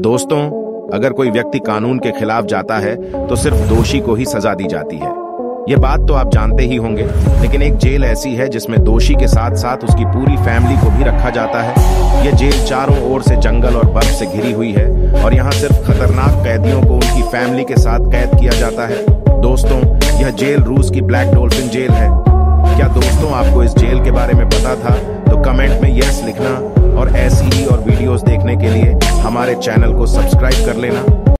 दोस्तों, अगर कोई व्यक्ति कानून के खिलाफ जाता है तो सिर्फ़ दोषी को ही सजा दी जाती है। ये बात तो आप जानते ही होंगे, लेकिन एक जेल ऐसी है जिसमें दोषी के साथ साथ उसकी पूरी फैमिली को भी रखा जाता है। ये जेल चारों ओर से जंगल और बर्फ़ से घिरी हुई है, और यहाँ सिर्फ़ खतरनाक कैदियों को उनकी फैमिली के साथ कैद किया जाता है। दोस्तों, यह जेल रूस की ब्लैक डोल्फिन जेल है। क्या दोस्तों आपको इस जेल के बारे में पता था? तो कमेंट में यस लिखना। वीडियोस देखने के लिए हमारे चैनल को सब्सक्राइब कर लेना।